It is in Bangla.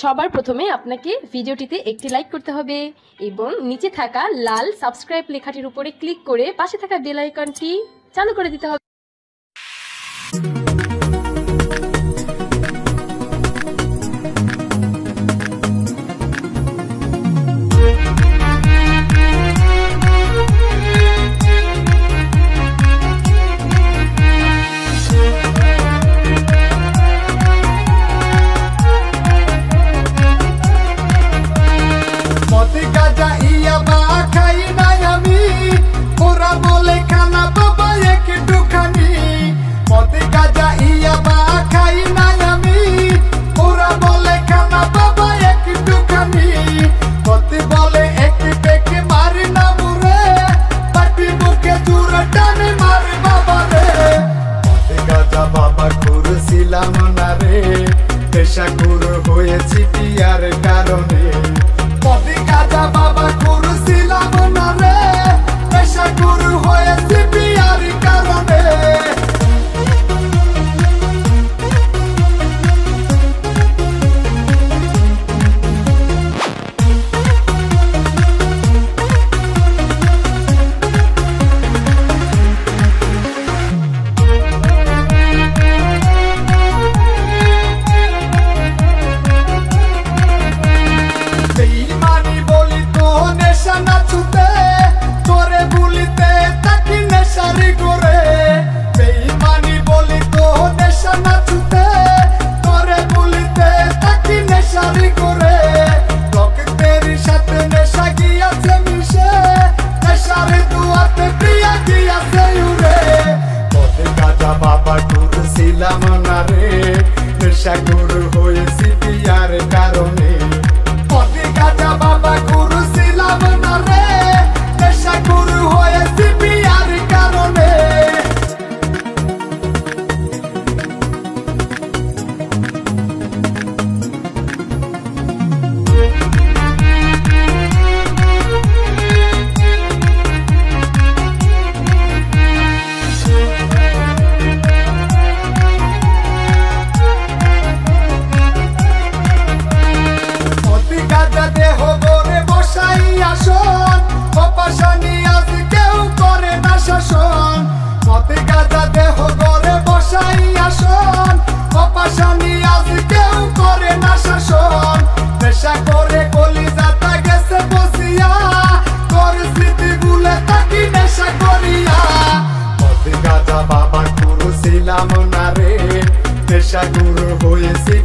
সবার প্রথমে আপনাকে ভিডিওটিতে একটি লাইক করতে হবে এবং নিচে থাকা লাল সাবস্ক্রাইব লেখাটির উপরে ক্লিক করে পাশে থাকা বেল আইকনটি চালু করে দিতে হবে। কতি গাজা বাবা ঘুরছিলাম না রে পেশা গুরু হয়েছি পিয়ার কারণে। মতে গাজা বাবা ঘুর yare karone পেলাম না রে নেশা গুরু হয়েছি